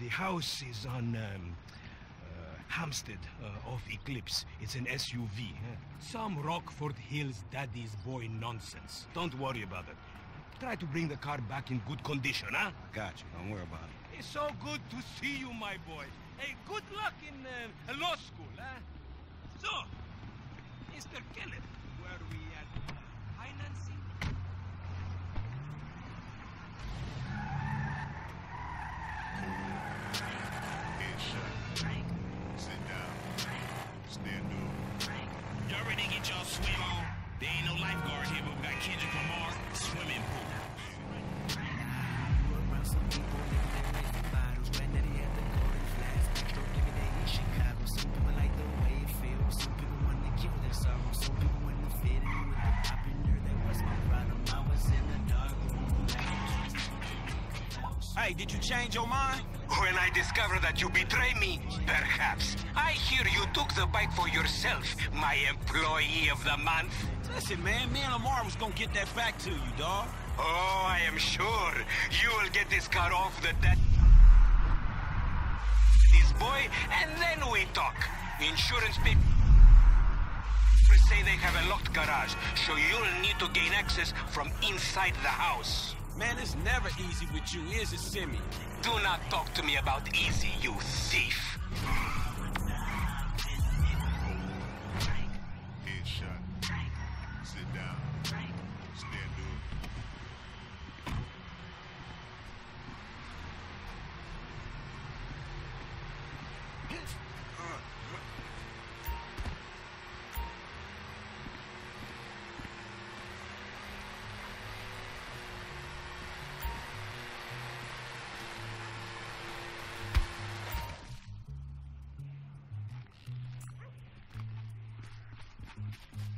The house is on, um, uh, Hampstead, uh, off Eclipse. It's an SUV. Huh? Some Rockford Hills daddy's boy nonsense. Don't worry about it. Try to bring the car back in good condition, huh? Got you. Don't worry about it. It's so good to see you, my boy. Hey, good luck in uh, law school, huh? So, Mr. Kenneth, where we at? Financing? Headshot. Sit down. Stand up. Y'all ready to get y'all swim on? There ain't no lifeguard here, but we got Kendrick Lamar swimming pool. Hey, did you change your mind? When I discover that you betray me, perhaps. I hear you took the bike for yourself, my employee of the month. Listen, man, me and Lamar was gonna get that back to you, dog. Oh, I am sure you will get this car off the debt. This boy, and then we talk. Insurance people say they have a locked garage, so you'll need to gain access from inside the house. Man, it's never easy with you, is it, Simi? Do not talk to me about easy, you thief. Mm-hmm.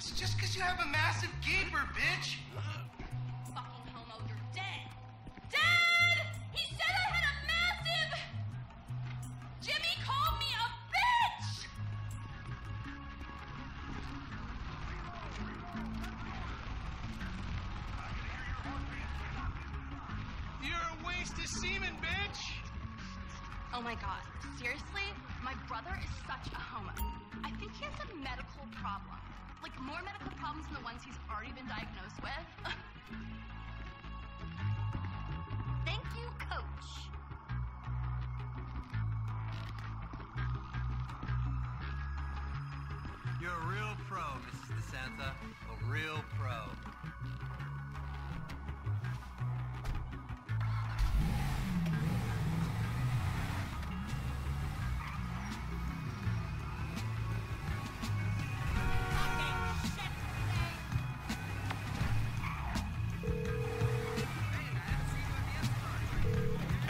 That's just because you have a massive gaper, bitch. Fucking homo, you're dead. Dad! He said I had a massive. Jimmy called me a bitch! You're a waste of semen, bitch. Oh my god, seriously? My brother is such a homo. I think he has a medical problems than the ones he's already been diagnosed with. Thank you, coach. You're a real pro, Mrs. DeSanta. A real pro.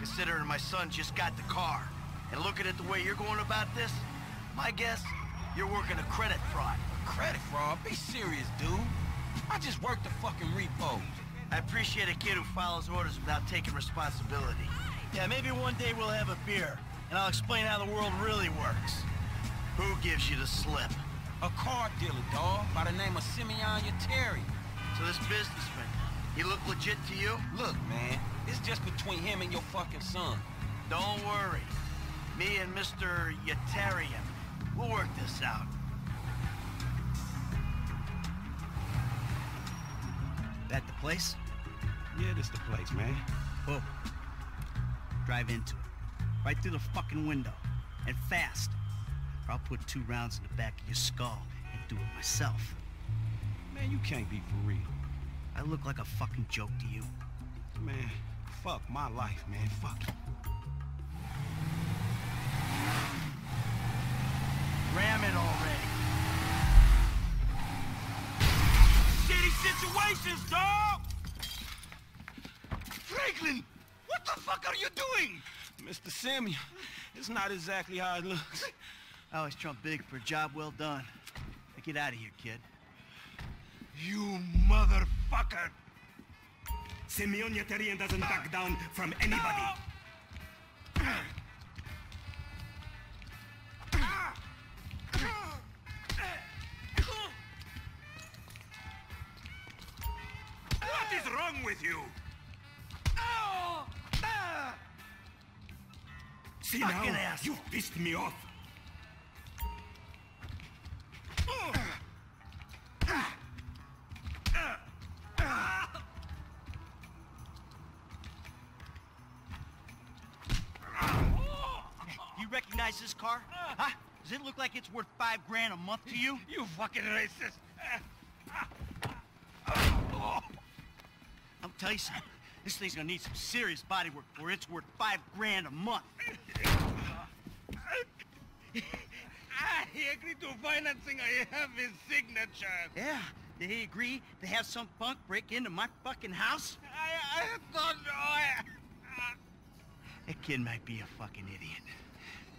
considering my son just got the car. And looking at the way you're going about this, my guess, you're working a credit fraud. A credit fraud? Be serious, dude. I just worked the fucking repo. I appreciate a kid who follows orders without taking responsibility. Yeah, maybe one day we'll have a beer, and I'll explain how the world really works. Who gives you the slip? A car dealer, dawg, by the name of Simeon Yetarian. So this businessman, he look legit to you? Look, man, it's just between him and your fucking son. Don't worry. Me and Mr. Yetarian, we'll work this out. That the place? Yeah, this the place, man. Oh. Drive into it. Right through the fucking window. And fast. Or I'll put two rounds in the back of your skull and do it myself. Man, you can't be for real. I look like a fucking joke to you. Man, fuck my life, man. Fuck it. Ram it already. Shitty situations, dawg! Franklin! What the fuck are you doing? Mr. Samuel, it's not exactly how it looks. I always trump big for a job well done. Now get out of here, kid. You motherfucker! Simeon Yetarian doesn't back down from anybody. What is wrong with you? See now, you pissed me off. Recognize this car? Huh? Does it look like it's worth five grand a month to you? You fucking racist. I'll tell you something. This thing's gonna need some serious body work for it's worth five grand a month. I agree to financing. I have his signature. Yeah, did he agree to have some punk break into my fucking house? I, I don't know. Oh, I, That kid might be a fucking idiot.